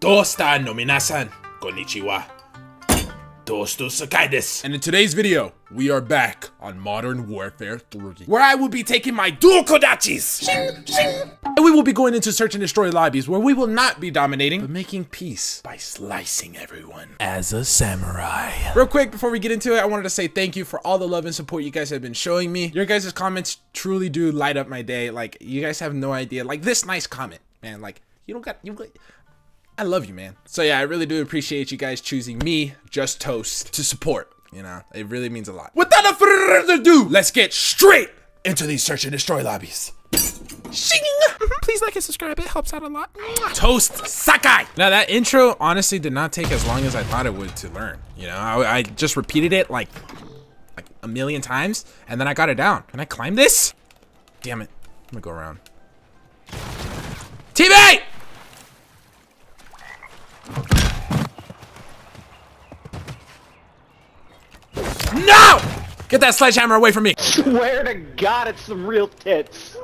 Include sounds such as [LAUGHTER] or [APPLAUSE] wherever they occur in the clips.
Dosta no minasan, konnichiwa. Dosto sakai desu. And in today's video, we are back on Modern Warfare 3, where I will be taking my dual kodachis. Shing, shing. And we will be going into search and destroy lobbies where we will not be dominating, but making peace by slicing everyone as a samurai. Real quick, before we get into it, I wanted to say thank you for all the love and support you guys have been showing me. Your guys' comments truly do light up my day. Like, you guys have no idea. Like, this nice comment, man. Like, you don't got, you got, I love you, man. So yeah, I really do appreciate you guys choosing me, Just Toast, to support. You know, it really means a lot. Without further ado, let's get straight into these search and destroy lobbies. Shing! Please like and subscribe, it helps out a lot. Toast Sakai! Now that intro honestly did not take as long as I thought it would to learn. You know, I, I just repeated it like, like a million times, and then I got it down. Can I climb this? Damn it. I'm gonna go around. Teammate! No! Get that sledgehammer away from me! Swear to God, it's some real tits.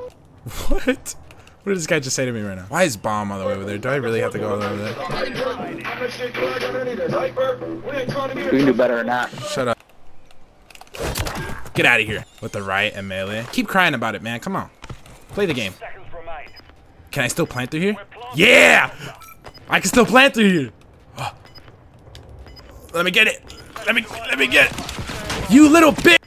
[LAUGHS] What? What did this guy just say to me right now? Why is bomb all the way over there? Do I really have to go all the way over there? We can do better or not. Shut up. Get out of here with the riot and melee. Keep crying about it, man. Come on. Play the game. Can I still plant through here? Yeah! I can still plant through here. [GASPS] Let me get it. Let me let me get it. You little bitch.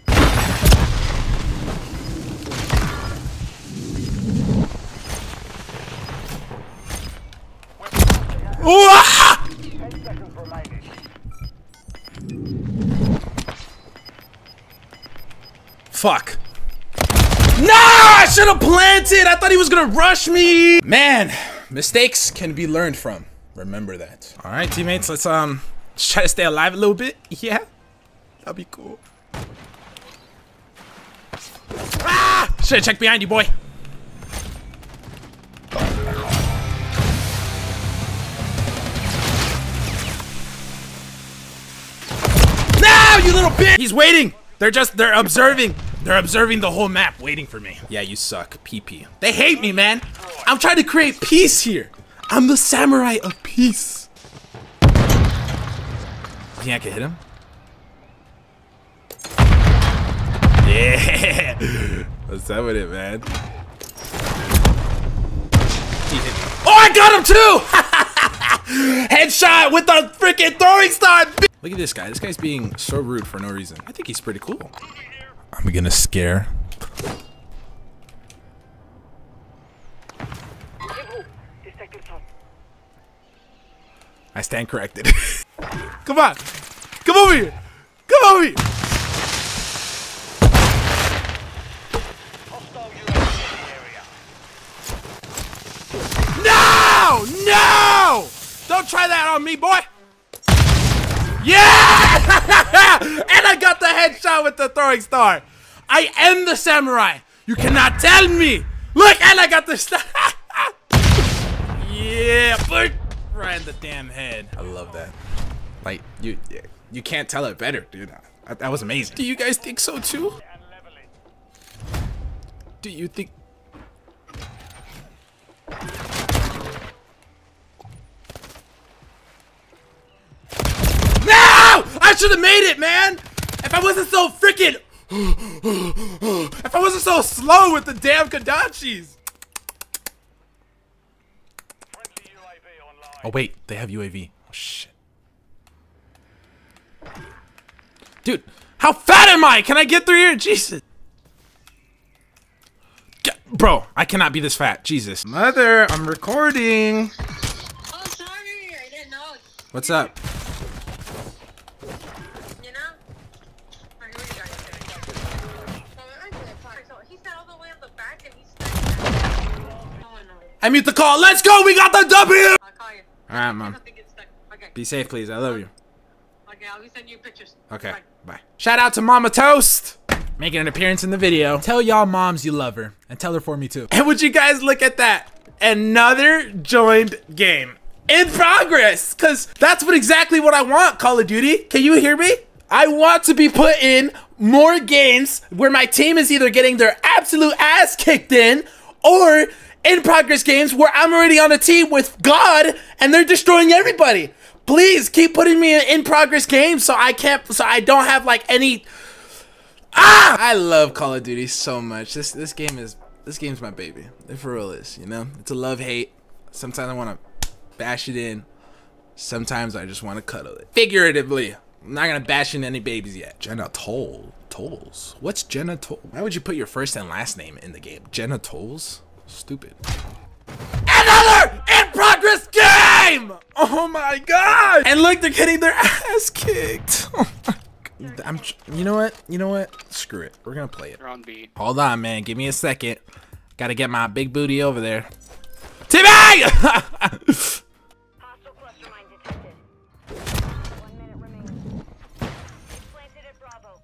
Fuck. No! I should have planted! I thought he was gonna rush me! Man, mistakes can be learned from. Remember that. Alright, teammates, let's um try to stay alive a little bit. Yeah? That'd be cool. Ah! Should've checked behind you, boy. Little bitch! He's waiting! They're just, they're observing. They're observing the whole map, waiting for me. Yeah, you suck. PP. They hate me, man. I'm trying to create peace here. I'm the samurai of peace. You think I can hit him? Yeah. What's up with it, man? Oh, I got him too! [LAUGHS] Headshot with the freaking throwing star! Look at this guy. This guy's being so rude for no reason. I think he's pretty cool. I'm gonna scare. I stand corrected. [LAUGHS] Come on! Come over here! Come over here! No! No! Don't try that on me, boy! Yeah! [LAUGHS] and I got the headshot with the throwing star. I am the samurai. You cannot tell me. Look, and I got the star. [LAUGHS] yeah, but right in the damn head. I love that. Like you, you can't tell it better, dude. That, that was amazing. Do you guys think so too? Do you think? Should have made it, man! If I wasn't so freaking... if I wasn't so slow with the damn kodachis! Oh, wait. They have UAV. Oh, shit. Dude, how fat am I? Can I get through here? Jesus. Get, bro, I cannot be this fat. Jesus. Mother, I'm recording. Oh, sorry. I didn't know. What's up? You know? I know you guys did. Oh, I did. Sorry. So he sat all the way in the back and he's Oh, no. I mute the call. Let's go. We got the W. I'll call you. All right, mom. I think it's stuck. Okay. Be safe, please. I love you. Okay, I'll be sending you pictures. Okay, Bye. bye. Shout out to Mama Toast! Making an appearance in the video. Tell y'all moms you love her. And tell her for me too. And would you guys look at that? Another joined game. In progress! Cause that's what exactly what I want, Call of Duty. Can you hear me? I want to be put in more games where my team is either getting their absolute ass kicked in or in progress games where I'm already on a team with God and they're destroying everybody. Please keep putting me in in progress games so I can't so I don't have like any Ah! I love Call of Duty so much. This this game is this game's my baby. It for real is, you know? It's a love hate. Sometimes I want to bash it in. Sometimes I just want to cuddle it. Figuratively. I'm not gonna bash in any babies yet. Jenna Toll. Tolls. What's Jenna Toll? Why would you put your first and last name in the game? Jenna Tolls? Stupid. Another in progress game! Oh my god! And look, they're getting their ass kicked. [LAUGHS] Oh my god. I'm. tr- You know what? You know what? Screw it. We're gonna play it. They're on B. Hold on, man. Give me a second. Gotta get my big booty over there. Timmy! Hostile cluster mine detected. One minute remaining. Planted at Bravo.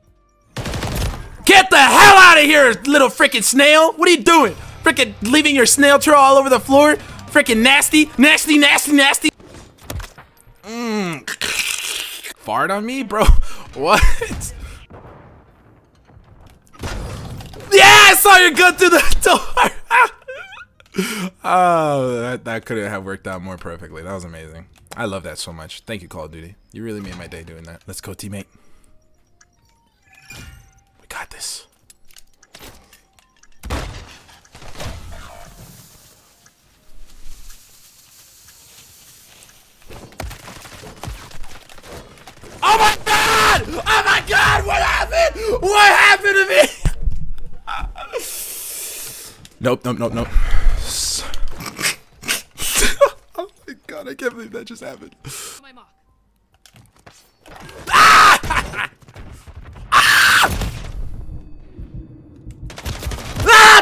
Get the hell out of here, little freaking snail! What are you doing? Freaking leaving your snail trail all over the floor? Freaking nasty, nasty, nasty, nasty. Mmm. Fart on me, bro? [LAUGHS] What? Yeah, I saw your gun through the [LAUGHS] door. [LAUGHS] oh, that, that couldn't have worked out more perfectly. That was amazing. I love that so much. Thank you, Call of Duty. You really made my day doing that. Let's go, teammate. We got this. Oh my god! Oh my god! What happened? What happened to me? nope, nope, nope, nope. [LAUGHS] oh my god, I can't believe that just happened. Ah, [LAUGHS] ah!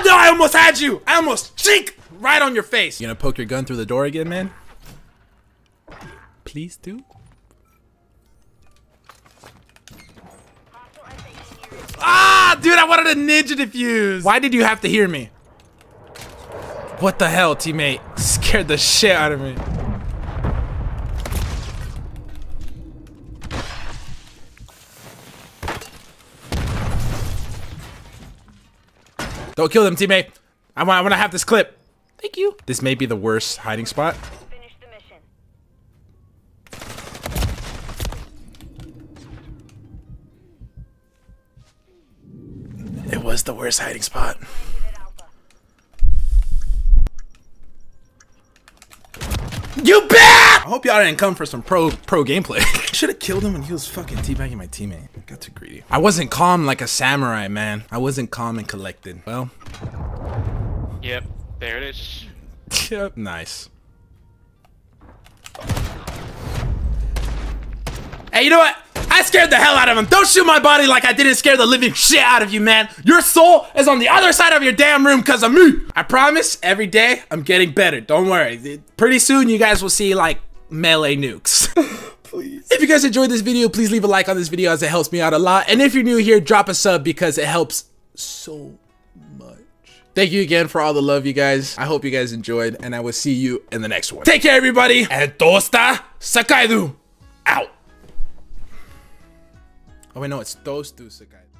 no, I almost had you. I almost cheek right on your face. You gonna poke your gun through the door again, man? Please do. Ah, dude, I wanted a ninja defuse. Why did you have to hear me? What the hell, teammate? Scared the shit out of me. Don't kill them, teammate. I want, I want to have this clip. Thank you. This may be the worst hiding spot. It was the worst hiding spot. Planted at Alpha. You bet! I hope y'all didn't come for some pro pro gameplay. [LAUGHS] Should have killed him when he was fucking teabagging my teammate. Got too greedy. I wasn't calm like a samurai, man. I wasn't calm and collected. Well, Yep. There it is. [LAUGHS] yep, nice. Hey, you know what? I scared the hell out of him. Don't shoot my body like I didn't scare the living shit out of you, man. Your soul is on the other side of your damn room because of me. I promise, every day I'm getting better. Don't worry. Pretty soon you guys will see like melee nukes. [LAUGHS] [LAUGHS] please. If you guys enjoyed this video, please leave a like on this video as it helps me out a lot. And if you're new here, drop a sub because it helps so much. Thank you again for all the love, you guys. I hope you guys enjoyed, and I will see you in the next one. Take care, everybody. And Tosta Sakaidu out. Oh wait, no, it's those two Sakaidu.